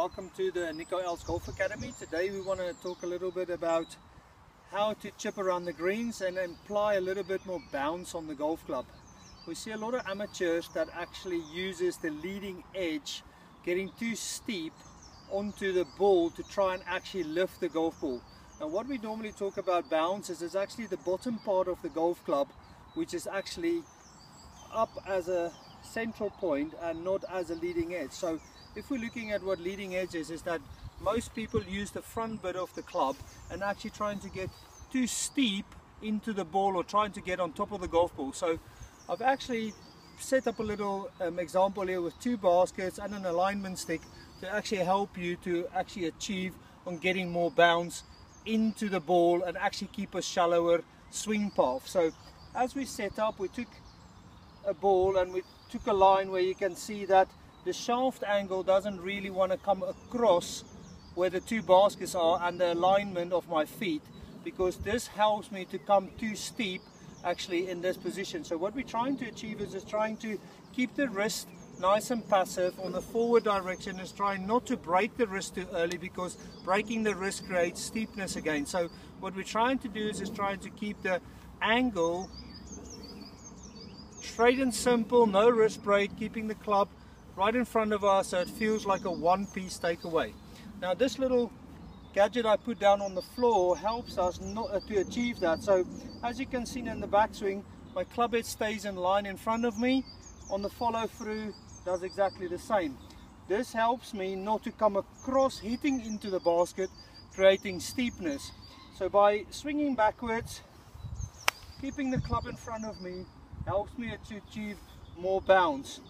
welcome to the Nico Els Golf Academy. Today we want to talk a little bit about how to chip around the greens and apply a little bit more bounce on the golf club. We see a lot of amateurs that actually uses the leading edge getting too steep onto the ball to try and actually lift the golf ball. Now what we normally talk about bounce is it's actually the bottom part of the golf club which is actually up as a central point and not as a leading edge. So if we're looking at what leading edge is, is that most people use the front bit of the club and actually trying to get too steep into the ball or trying to get on top of the golf ball. So I've actually set up a little um, example here with two baskets and an alignment stick to actually help you to actually achieve on getting more bounce into the ball and actually keep a shallower swing path. So as we set up, we took a ball and we took a line where you can see that the shaft angle doesn't really want to come across where the two baskets are and the alignment of my feet because this helps me to come too steep actually in this position. So what we're trying to achieve is just trying to keep the wrist nice and passive on the forward direction is trying not to break the wrist too early because breaking the wrist creates steepness again. So what we're trying to do is just trying to keep the angle straight and simple, no wrist break, keeping the club right in front of us so it feels like a one-piece takeaway. Now this little gadget I put down on the floor helps us not uh, to achieve that. So as you can see in the backswing, my club head stays in line in front of me. On the follow through does exactly the same. This helps me not to come across hitting into the basket, creating steepness. So by swinging backwards, keeping the club in front of me, helps me to achieve more bounce.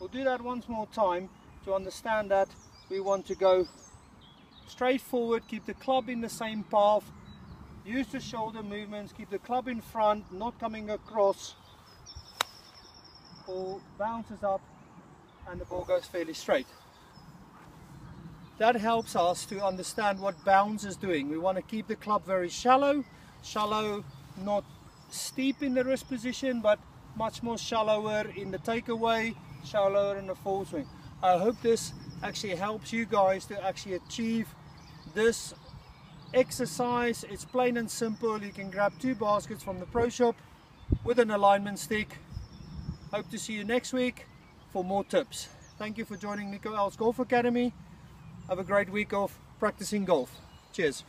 We'll do that once more time to understand that we want to go straight forward, keep the club in the same path, use the shoulder movements, keep the club in front, not coming across. Ball bounces up and the ball goes fairly straight. That helps us to understand what bounce is doing. We want to keep the club very shallow, shallow, not steep in the wrist position, but much more shallower in the takeaway, shallower in the full swing. I hope this actually helps you guys to actually achieve this exercise. It's plain and simple. You can grab two baskets from the Pro Shop with an alignment stick. Hope to see you next week for more tips. Thank you for joining Nico Els Golf Academy. Have a great week of practicing golf. Cheers.